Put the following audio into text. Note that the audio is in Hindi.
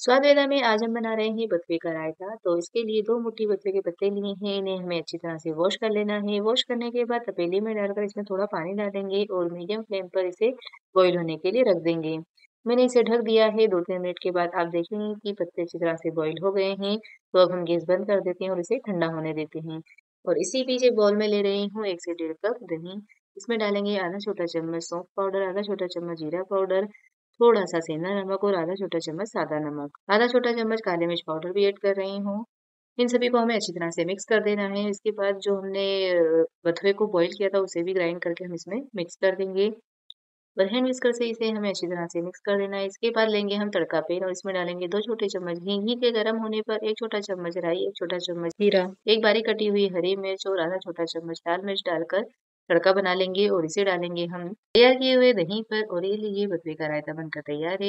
स्वाद वेदा में आज हम बना रहे हैं बथुए का रायता। तो इसके लिए दो मुट्ठी बथुए के पत्ते लिए हैं। इन्हें हमें अच्छी तरह से वॉश कर लेना है। वॉश करने के बाद तपेली में डालकर इसमें थोड़ा पानी डालेंगे और मीडियम फ्लेम पर इसे बॉईल होने के लिए रख देंगे। मैंने इसे ढक दिया है। दो तीन मिनट के बाद आप देखेंगे कि पत्ते अच्छी तरह से बॉईल हो गए हैं। तो अब हम गैस बंद कर देते हैं और इसे ठंडा होने देते हैं। और इसी पीछे बॉल में ले रही हूँ एक से डेढ़ कप दही। इसमें डालेंगे आधा छोटा चम्मच सौंफ पाउडर आधा छोटा चम्मच जीरा पाउडर थोड़ा सा सेंधा नमक और आधा छोटा चम्मच सादा नमक। आधा छोटा चम्मच काले मिर्च पाउडर भी ऐड कर रही हूँ। इन सभी को हमें अच्छी तरह से मिक्स कर देना है। इसके बाद जो हमने बथुए को बॉईल किया था, उसे भी ग्राइंड करके हम इसमें मिक्स कर देंगे। और हैंड विस्कर से इसे हमें अच्छी तरह से मिक्स कर देना है। इसके बाद लेंगे हम तड़का पेन और इसमें डालेंगे दो छोटे चम्मच घी। घी के गर्म होने पर एक छोटा चम्मच राई, एक छोटा चम्मच जीरा, एक बारी कटी हुई हरी मिर्च और आधा छोटा चम्मच लाल मिर्च डालकर तड़का बना लेंगे और इसे डालेंगे हम। तैयार किए हुए दही पर और ये लीजिए बकरे का रायता बनकर तैयार है।